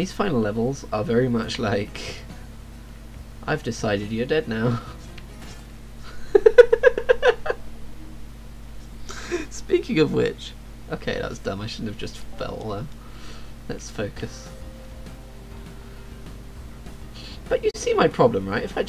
These final levels are very much like... I've decided you're dead now. Speaking of which... Okay, that was dumb. I shouldn't have just fell there. Let's focus. But you see my problem, right? If I